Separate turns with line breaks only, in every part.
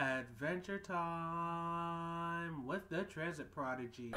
Adventure time with the Transit Prodigy.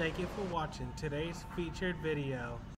Thank you for watching today's featured video.